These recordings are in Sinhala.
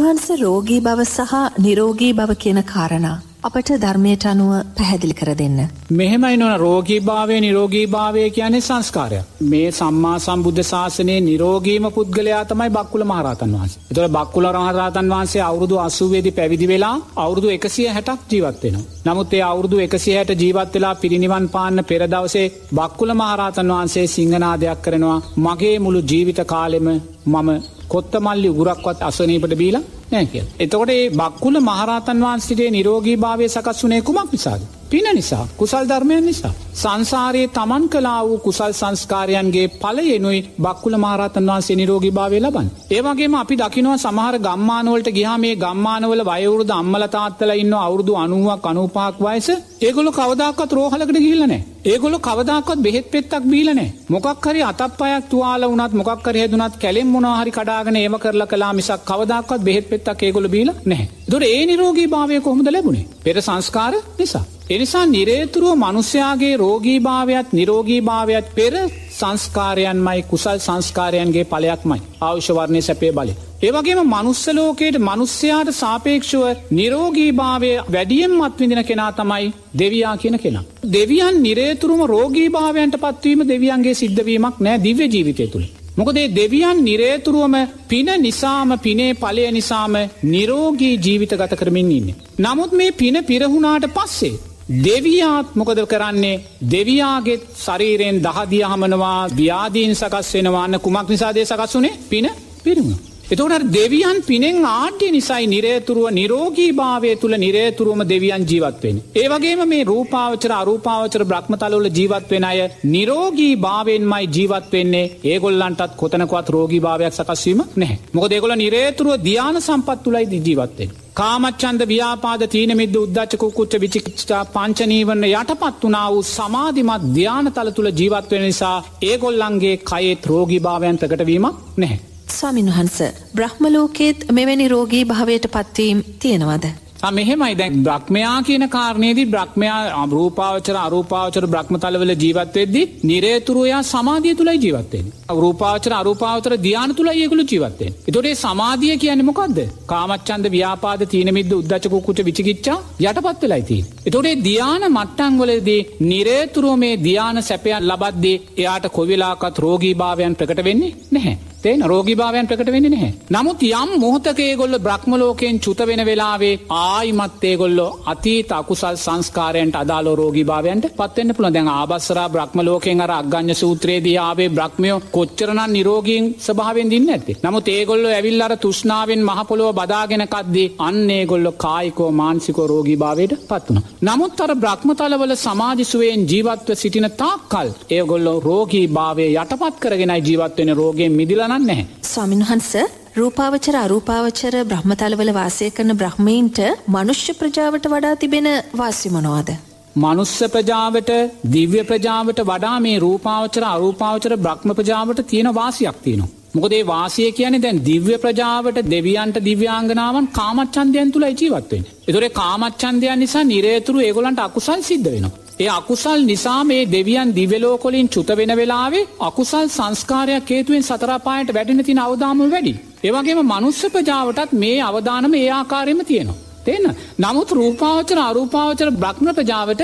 ස්වාමින්වහන්ස රෝගී බව සහ නිරෝගී බව කියන කාරණා. අපට ධර්මයට අනුව පැහැදිලි කර දෙන්න. මෙහෙමයි නොන රෝගී භාවය නිරෝගී භාවය කියන්නේ සංස්කාරය. මේ සම්මා සම්බුද්ධ ශාසනයේ නිරෝගීම පුද්ගලයා තමයි බක්කුල මහරතන් වහන්ස. එතොට බක්කුල රහරතන් වහන්සේ අවුරුදු අසුවේදි පැවිදි වෙලා අවුරුදු එකසිය හැටක් ජීවත්වෙනවා. නමුත් ඒ අවුරුදු එකසිය හැට ජීවත් වෙලා පිරිනිවන් පාන්න පෙරදවසේ බක්කුල මහරතන් වහන්සේ සිංහනාදයක් කරනවා මගේ මුළු ජීවිත කාලෙම මම කොත්තමල්ලි උගුරක්වත් අසනීපට බීලා නෑ කිය. එතකොට ඒ බක්කුල මහරතන් වහන්සිටේ නිරෝගී භාවය සකස් වනේ කුමක් නිසාද. පින නිසා කුසල් ධර්මයන් නිසා. සංසාරයේ තමන් කලා වූ කුසල් සංස්කාරයන්ගේ පලයෙනුයි බක්කුල මහරතන් වහන්සේ නිරෝගී භාවය ලබන්. ඒවගේම අපි දකිනවා සමහර ගම්මානවලට ගිහා මේ ගම්මානවල වයවුරුද අම්මල තාත්තල ඉන්න අවුරුදු අනුවක් අනුපාක් වයස ඒගොලු කවදක්වත් රෝහලකට ගිල්ලනෑ. ඒගොල කවදක්වත් බෙහෙත් පෙත්තක් බීලනෑ මොකක් හරි අතක් අයක් තුවාල වනත් මොකක් හරි දුනත් කැලෙම් මොනහරි කඩාගෙන ඒම කරලා කලා මිසක් කවදක්වත් බෙහෙත් පෙත්තක් ඒගොල බීල නැහැ. දුර ඒ නිරෝගී භාවය කොහොමද ලැබුණේ පෙර සංස්කාර නිසා. එනිසා නිරේතුරුව මනුස්්‍යයාගේ රෝගී භාවයක් නිරෝගී භාවයක් පෙර සංස්කාරයන්මයි කුසල් සංස්කාරයන්ගේ පලයක්මයි ආවශ්‍යවර්ණය සැපේ බලය. ඒවගේම මනුස්සලෝකයට මනුස්්‍යයාට සාපේක්ෂුව නිරෝගී භාවය වැඩියෙන් මත්විඳින කෙනා තමයි දෙවයා කියන කෙනා. දෙවියන් නිරේතුරුම රෝගී භාවයන්ට පත්වීම දෙවියන්ගේ සිද්ධවීමක් නෑ දිව්‍ය ජීවිතය තුළ. මොකදේ දෙවියන් නිරේතුරුවම පින නිසාම පිනේ පලය නිසාම නිරෝගී ජීවිත ගත කරමින් ඉන්න. නමුත් මේ පින පිරහුණාට පස්සේ. දෙවියාත් මොකද කරන්නේ දෙවයාගෙත් ශරීරයෙන් දහදිය හමනවා ව්‍යාදීන් සකස් වෙනවාන්න කුමක් නිසාදේ සකස් වනේ පින පිරුණ. එතකට දෙවියන් පිනෙන් ආඩ්‍ය නිසයි නිරේතුරුව නිරෝගී භාවය තුළ නිරේතුරුවම දෙවියන් ජීවත්වෙන. ඒවගේම මේ රූපාවචර අරූපාවචර බ්‍රහ්මතලවල ජීවත්වෙන අය නිරෝගී භාවෙන්මයි ජීවත්වෙන්නේ ඒගොල්ලන්ටත් කොතනකවත් රෝගී භාවයක් සකස්වීම නැහැ. මොක දෙගොල නිරේතුරුව ධ්‍යාන සම්පත් තුළයි දිජීවත්වෙන්. කාමච්චන්ද ව්‍යාපාද තීනමිද උද්දච්චක කුච්ච විචිකිච්චා පංචනීවන්න යටපත් වනා වූ සමාධිමත් ධ්‍යානතල තුළ ජීවත්වෙන නිසා ඒගොල්ලන්ගේ කයේ ත්‍රෝගී භාවයන් ප්‍රකටවීමක් නැහැ. ස්වාමින්වහන්ස බ්‍රහ්මලෝකේත් මෙවැනි රෝගී භාවයට පත්වීම් තියෙනවද. මෙහෙමයි දැන් බ්‍රහ්මයා කියන කාරණයේදී බ්‍රහ්මයා අරූපාවචර අරූපාවචර බ්‍රහ්මතලවල ජීවත්වෙද්දි නිරේතුරයා සමාධිය තුළයි ජීවත්තෙන්. රූපාවචර අරූපාවතර ධ්‍යාන තුළ ඒකුළු ජීවත්තෙන්. එතොටේ සමාධිය කියන මොකක්ද කාමච්චන්ද ව්‍යාපාද තීනමිද උද්දචකුකුට විචිකිච්චා යටපත් වෙලයිති. එතොටේ ධ්‍යාන මට්ටංවලදී නිරේතුරුව මේ ධ්‍යාන සැපයන් ලබද්දේ එයාට කොවිලාකත් රෝගී භාවයන් ප්‍රකට වෙන්නේ නැහැ. තේන රෝගිභාවයන් ප්‍රකට වෙන්නේ නැහැ. නමුත් යම් මොහතකේ ගොල්ල බ්‍රහ්මලෝකයෙන් චුත වෙන වෙලාවේ ආයිමත්තේ ගොල්ලො අතීත අකුසල් සංස්කාරයන්ට අදාලෝ රෝගිභාවයන්ට පත්වන්න පුළ දැන් ආබස්සරා බ්‍රහ්මලෝකෙන් අර අග්ගඥ සූත්‍රයේදී ආවේ බ්‍රහ්මයෝ කොච්චරනන් නිරෝගීන් සභාවෙන් දින්න ඇති. නමුත් ඒගොල්ල ඇවිල් අර තුෂ්නාවෙන් මහපොලොව බදාගෙනකක්දී අන්නේ ගොල්ල කායිකෝ මාන්සිකෝ රෝගීභාවයට පත්වන. නමුත් අර බ්‍රහ්මතලවල සමාජිසුවයෙන් ජීවත්ව සිටින තාක්කල් ඒගොල්ලො රෝගී භාවය යටපත් කරගෙනයි ජීවත්වෙන රෝගෙන් මිදිලන නැහැ. ස්වාමින්වහන්ස රූපාවචර අරූපාවචර බ්‍රහ්මතලවල වාසය කරන බ්‍රහ්මයින්ට මනුෂ්‍ය ප්‍රජාවට වඩා තිබෙන වාසිමනවාද. මනුස්ස ප්‍රජාවට දිව්‍ය ප්‍රජාවට වඩා මේ රූපාවචර අරූපාවචර බ්‍රහ්ම ප්‍රජාවට තියෙන වාසියක් තියෙනවා. මොකදේ වාසය කියන දැන් දිව්‍ය ප්‍රජාවට දෙවියන්ට දිව්‍යාංගනාවන් කාමච්චන්දයන් තුළ ජීවත්වෙන්. එතුරේ කාමච්චන්දයන් නිසා නිරේතුරු ඒගොලන්ට අකුසල් සිද්ධ වෙනවා. ඒ අකුසල් නිසා මේ දෙවියන් දිවලෝකොලින් චුත වෙන වෙලාවේ අකුසල් සංස්කාරයක් හේතුවෙන් සතරපායට වැඩෙන තින අවදාම වැඩි. ඒවගේම මනුස්ස ප්‍රජාවටත් මේ අවධානම ඒ ආකාරයම තියෙනවා. තියන්න නමුත් රූපාවචර අරූපාවචර බ්‍රහ්ම ප්‍රජාවට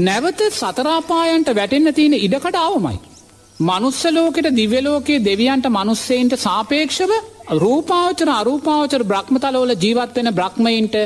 නැවත සතරාපායන්ට වැටෙන්න්න තියෙන ඉඩකට අවමයි. මනුස්සලෝකට දිවලෝකයේ දෙවියන්ට මනුස්සේන්ට සාපේක්ෂව රූපාවචර අරූපාවචර බ්‍රහ්මතලෝල ජීවත්වෙන බ්‍රහ්මයින්ට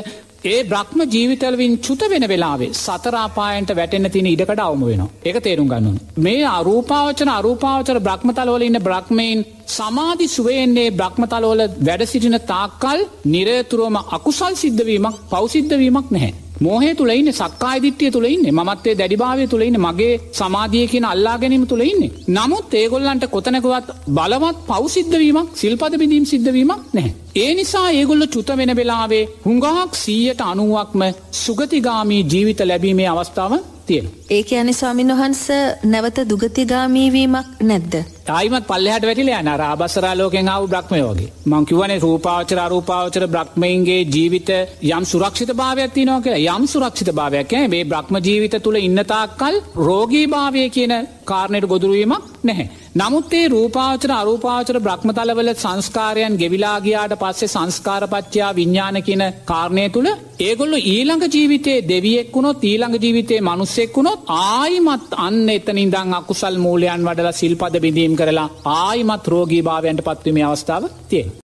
ඒ බ්‍රහ්ම ජීවිතලවින් චුත වෙන වෙලාවේ සතරාපායන්ට වැටෙන තින ඉඩකට අවම වෙන එක තේරුම් ගන්නුන් මේ අරූපාවචන අරූපාවචර බ්‍රහ්මතලවල ඉන්න බ්‍රහ්මයින් සමාධි සුවයන්නේ බ්‍රහ්මතලෝල වැඩ සිටින තාක්කල් නිරේතුරුවම අකුසල් සිද්ධවීමක් පෞසිද්ධවීමක් නැහැ. මෝහේ තුළයින්න සක්කායි දිට්ටිය තුළඉන්න මත්තේ දැඩිභාවය තුළයින්න මගේ සමාධිය කියන අල්ලා ගැනීම තුළඉන්නේ. නමුත් ඒගොල්ලන්ට කොතනකවත් බලවත් පෞසිද්ධවීමක් සිල්පද බිඳීම් සිද්ධවීමක් නැහැ. ඒ නිසා ඒගොල්ල චුත වෙන වෙලාවේ හුඟහක් සීයට අනුවක්ම සුගතිගාමී ජීවිත ලැබීමේ අවස්ථාව තියෙන. ඒක යනි ස්වාමින් වහන්ස නැවත දුගතිගාමීවීමක් නැද්ද. තායිමත් පල්ලහට වැටිල යන රාබසරාලෝකෙන් ආව බ්‍රක්්මය වගේ. මංකිවනේ රූපාවචර අරූපාවචර බ්‍රක්්මයින්ගේ ජීවිත යම් සුරක්ෂිත භාවයක් නෝ කියලා. යම් සුරක්ෂිත භාවයක් මේ බ්‍රහ්ම ජීවිත තුළ ඉන්නතාක්කල් රෝගී භාවය කියන කාරණයට ගොදුරුවීමක් නැහැ. නමුත් ඒ රූපාවචර අරූපාවචර බ්‍රහ්මතලවල සංස්කාරයන් ගෙවිලාගයාට පස්සේ සංස්කාරපච්චයා විඤ්ඥාන කියන කාරණය තුළ ඒගොල්ලු ඊළඟ ජීවිතේ දෙවියෙක් වුණොත් ඊළඟ ජීවිතේ මනුස්සෙක් වුණොත් ආයිමත් අන්න එතනින්දං අකුසල් මූලයන් වඩලා සිල්පද බිඳීම් කරලා ආයිමත් රෝගී භාවයන්ට පත්වීම අවස්ථාව තියෙන්.